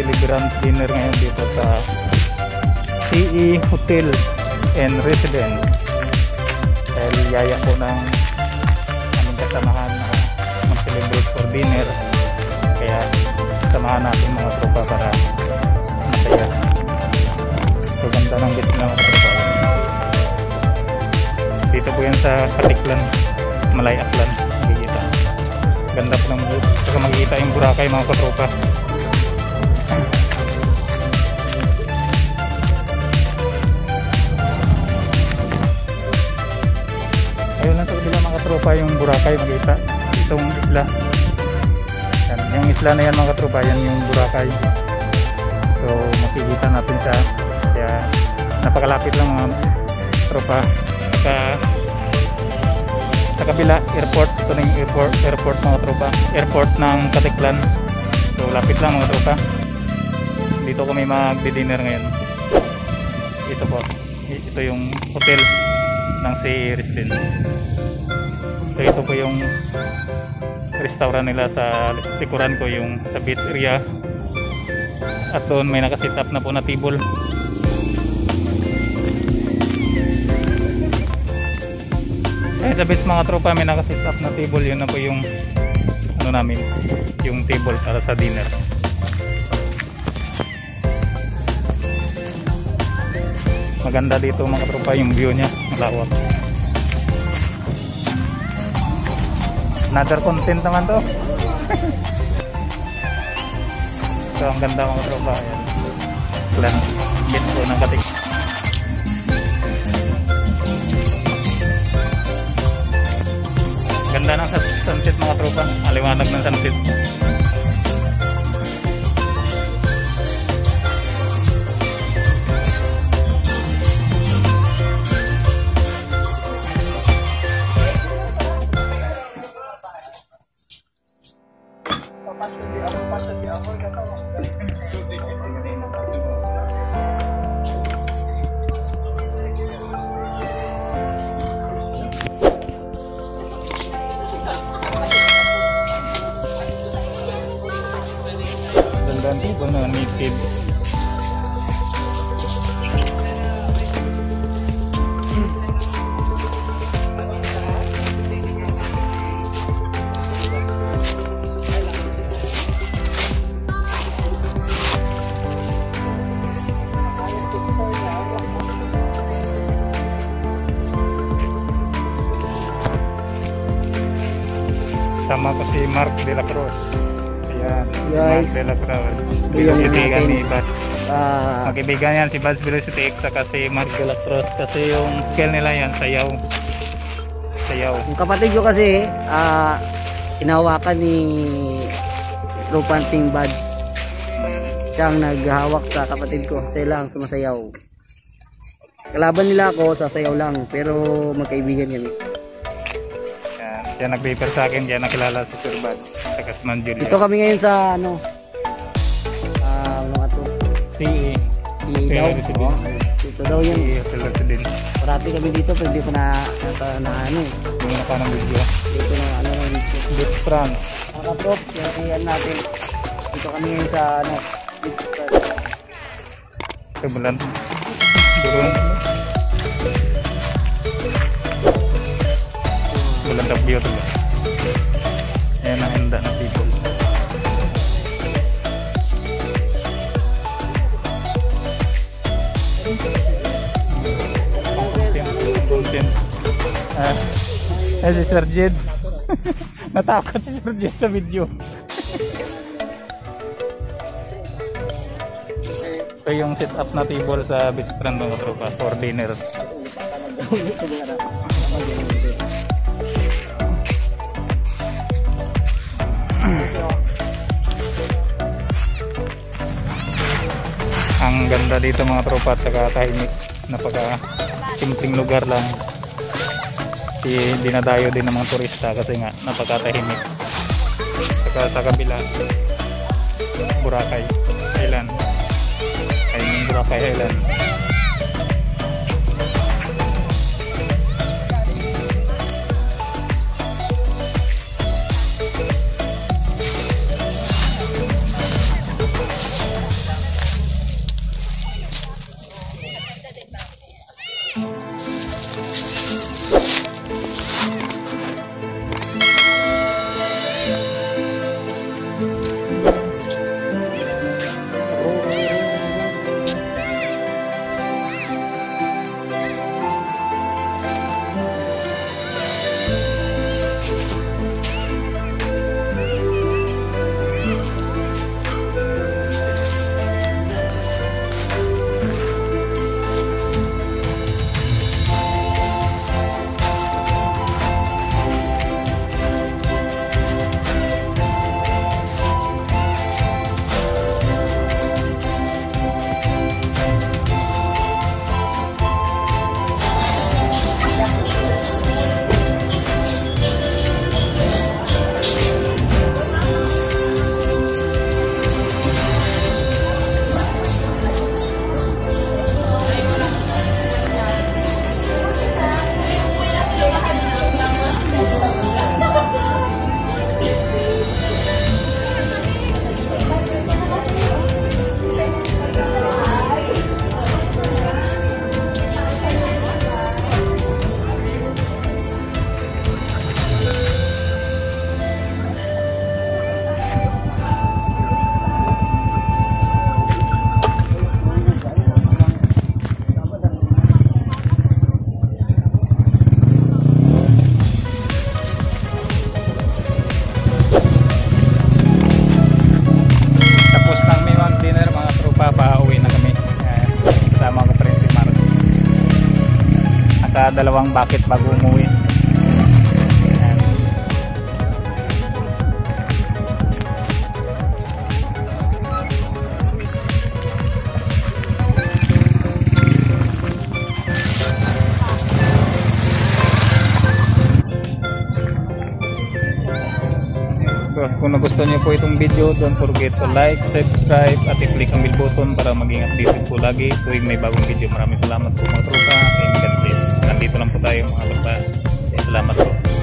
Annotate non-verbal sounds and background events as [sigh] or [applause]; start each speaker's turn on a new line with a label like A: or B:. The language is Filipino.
A: ng celebrant dinner ngayon dito sa CE Hotel and Residence. Dahil yaya po ng aming kasamahan na mag-celebrate for dinner. Kaya samahan natin mga tropa para masaya. So ganda ng beach na mga tropa. Dito po yan sa Katiklan Malay Aklan. Makikita ganda po ng view saka makikita yung Boracay mga katropa Boracay makita itong isla. Yan, yung isla na yan mga katropa yan yung Boracay. So makikita natin siya. Kaya napakalapit lang mga tropa. Saka sa kabila airport. Ito na yung airport, airport mga tropa. Airport ng Katiklan. So lapit lang mga tropa. Dito kami magdi-dinner ngayon. Ito po. Ito yung hotel ng CA Residence so ito po yung restaurant nila sa likuran ko yung sa beach area. At doon may nakasit up na po na table. Eh sa beach mga tropa may nakasit up na table. Yun na po yung ano namin yung table para sa dinner. Maganda dito mga tropa yung view nya malawak another content naman to. [laughs] So ang ganda mga tropa yan plan beach po ng katik. Ganda ng sunset mga tropa. Aliwanag ng sunset ganda dito na native sama ko si Mark de la Cruz. ayan si
B: Guys.
A: Mark de la Cruz Velocity
B: natin.
A: ni Bas
B: Ah,
A: Magkaibigan yan si Bas Velocity X saka si Mark de la Cruz kasi yung scale nila yan sayaw sayaw
B: yung kapatid ko kasi, ah, hinawakan ni Rupanting Bad. Siya ang naghahawak sa kapatid ko. Sila ang sumasayaw. Kalaban nila ako, sasayaw lang. Pero magkaibigan kami.
A: Yan siya nag-paper sa akin kaya nakilala si Sir Bad saka si Man Julia
B: Dito kami ngayon sa ano, ah, ano nga to?
A: CE Hotel
B: daw.
A: Residence.
B: Oh, dito daw yun.
A: CE Hotel Residence
B: Parati kami dito, pero hindi ko na, na, na ano eh.
A: yung naka ng video
B: Dito na ano na dito.
A: Beach Front
B: Mga prop, yan natin. Dito kami ngayon sa ano, beach front.
A: Kebelan Durung Bulan tak biar tuh Enak endak na people Ah, eh si Sir Jed. [laughs] Natakot si Sir Jed sa video. Ito yung set up na table sa beach front mga tropa for dinner. Ang ganda dito mga tropa at saka tahimik. Napaka simpleng lugar lang. Di, dinadayo din ng mga turista kasi nga napakatahimik. Saka sa kabila, Boracay Island ay Boracay Island dalawang bucket bago umuwi. So, kung nagustuhan niyo po itong video, don't forget to like, subscribe, at i-click ang bell button para maging updated po lagi tuwing may bagong video. Maraming salamat po mga tropa and God. Nandito lang po tayo mga tropa. Salamat po.